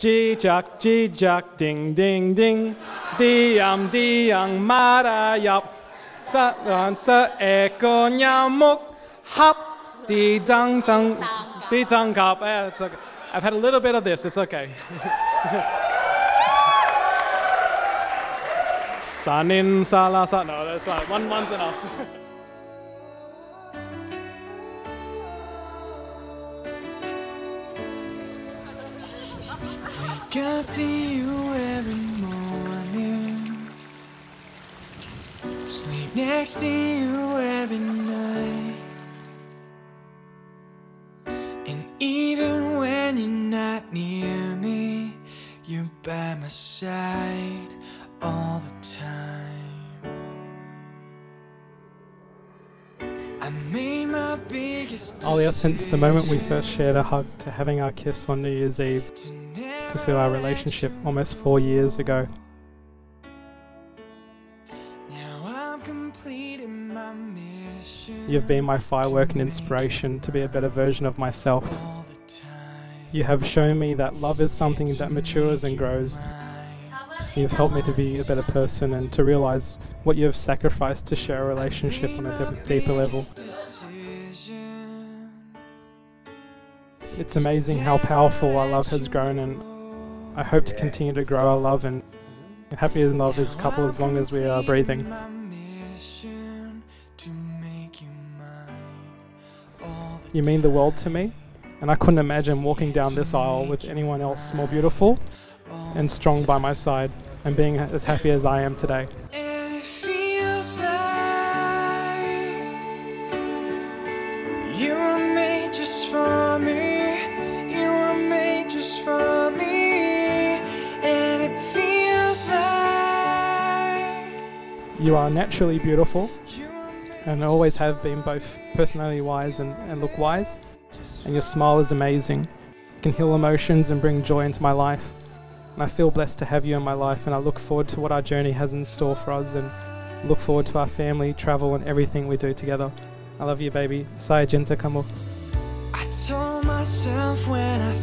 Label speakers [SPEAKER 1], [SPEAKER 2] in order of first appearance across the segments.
[SPEAKER 1] Jijak, jijak, ding, ding, ding. Diam, diam, marayap. Sa sa eko nyamuk. Hop, di dang dang, di dang kap. Eh, it's okay. I've had a little bit of this. It's okay. Sanin sala sa. No, that's. One one's enough.
[SPEAKER 2] Wake up to you every morning. Sleep next to you every night. And even when you're not near me, you're by my side all the time. I made my biggest
[SPEAKER 1] Aulia, since the moment we first shared a hug to having our kiss on New Year's Eve to see our relationship almost four years ago, you've been my firework and inspiration to be a better version of myself. You have shown me that love is something that matures and grows. You've helped me to be a better person and to realize what you have sacrificed to share a relationship on a deeper level. It's amazing how powerful our love has grown, and I hope to continue to grow our love and happy in love as a couple as long as we are breathing.
[SPEAKER 2] You
[SPEAKER 1] mean the world to me, and I couldn't imagine walking down this aisle with anyone else more beautiful and strong by my side and being as happy as I am today.
[SPEAKER 2] You made just for You
[SPEAKER 1] are naturally beautiful and always have been both personality wise and, and look wise. And your smile is amazing. Can heal emotions and bring joy into my life. And I feel blessed to have you in my life, and I look forward to what our journey has in store for us and look forward to our family, travel, and everything we do together. I love you, baby. Saya Jinta Kamu.
[SPEAKER 2] I told myself when I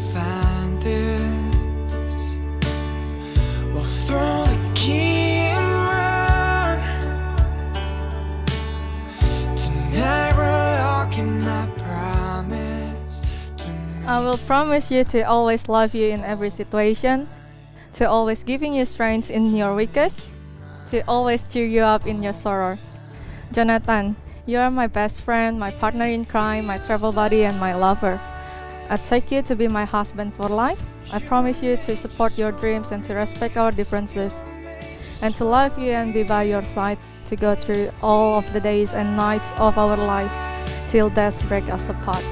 [SPEAKER 2] this, we'll throw
[SPEAKER 3] will promise you to always love you in every situation, to always giving you strength in your weakest, to always cheer you up in your sorrow. Jonathan, you are my best friend, my partner in crime, my travel buddy, and my lover. I take you to be my husband for life. I promise you to support your dreams and to respect our differences, and to love you and be by your side to go through all of the days and nights of our life till death break us apart.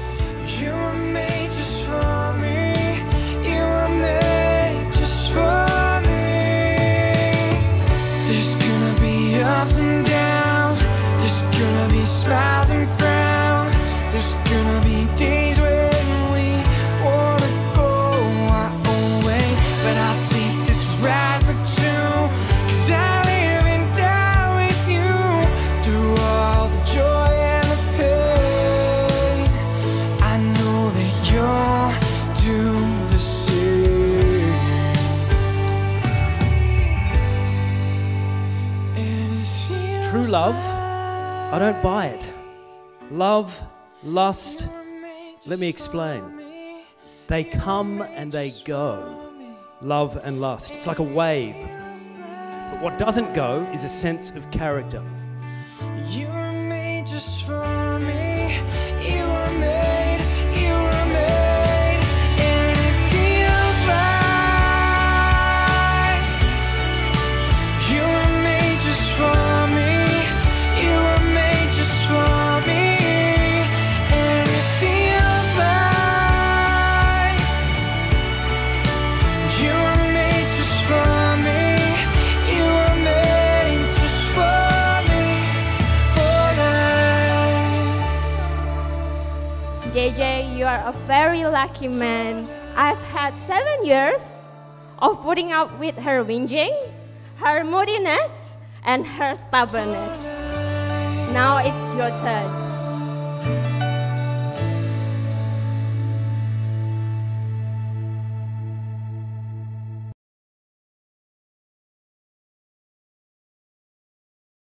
[SPEAKER 2] And. There's gonna be days when we wanna go our own way. But I'll take this ride for two. Cause I live and die with you through all the joy and the pain. I know that you'll do the same. And it feels
[SPEAKER 4] True love, I don't buy it. Love, lust, let me explain. They come and they go. Love and lust. It's like a wave. But what doesn't go is a sense of character.
[SPEAKER 5] JJ, you are a very lucky man. I've had seven years of putting up with her whinging, her moodiness, and her stubbornness. Now it's your turn.